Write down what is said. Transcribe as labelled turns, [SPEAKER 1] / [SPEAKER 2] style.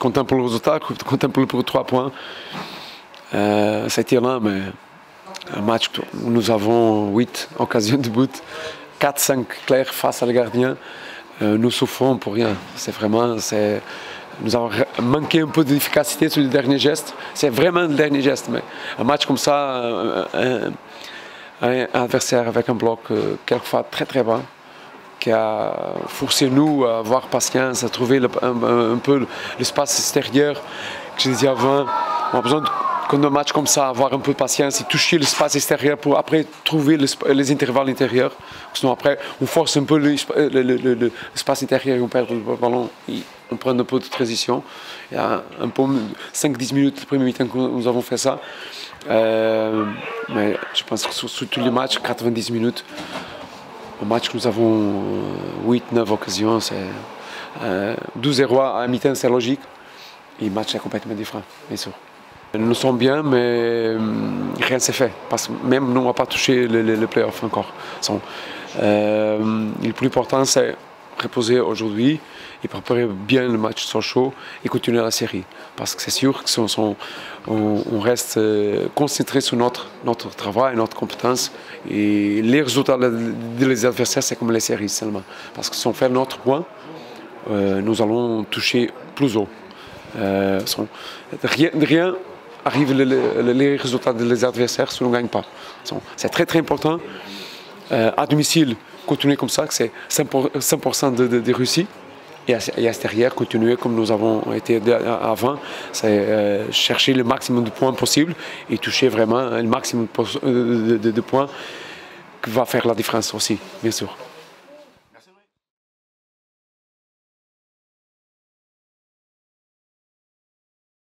[SPEAKER 1] content pour le résultat, content pour les trois points. Euh, C'était là, mais un match où nous avons 8 occasions de but, 4-5 clairs face à le gardien. Euh, nous souffrons pour rien. C'est vraiment, nous avons manqué un peu d'efficacité sur le dernier geste. C'est vraiment le dernier geste, mais un match comme ça, un, adversaire avec un bloc euh, quelquefois très très bas, qui a forcé nous à avoir patience, à trouver un, peu l'espace extérieur je disais avant. On a besoin de quand un match comme ça, avoir un peu de patience et toucher l'espace extérieur pour après trouver les intervalles intérieurs. Sinon après, on force un peu l'espace intérieur et on perd le ballon. Et on prend un peu de transition. Il y a un peu 5-10 minutes, le premier mi-temps que nous avons fait ça. Euh, mais je pense que sur, tous les matchs, 90 minutes, au match nous avons 8-9 euh, occasions, c'est 12-0 à mi-temps, c'est logique. Et le match est complètement différent, bien sûr. Nous sommes bien, mais hum, rien ne s'est fait. Parce que même nous, on n'a pas touché le, le, playoff encore. Euh, le plus important, c'est reposer aujourd'hui et préparer bien le match sur chaud et continuer la série. Parce que c'est sûr qu'on on, reste euh, concentré sur notre, notre travail, notre compétence. Et les résultats des adversaires, c'est comme les séries seulement. Parce que si on fait notre point, euh, nous allons toucher plus haut. rien, rien arrivent les, résultats des adversaires si on ne gagne pas. C'est très très important. Euh, à domicile, continuer comme ça, c'est 100%, de, réussite. Et à, l'extérieur, continuer comme nous avons été avant, c'est euh, chercher le maximum de points possible et toucher vraiment le maximum de, de points qui va faire la différence aussi, bien sûr.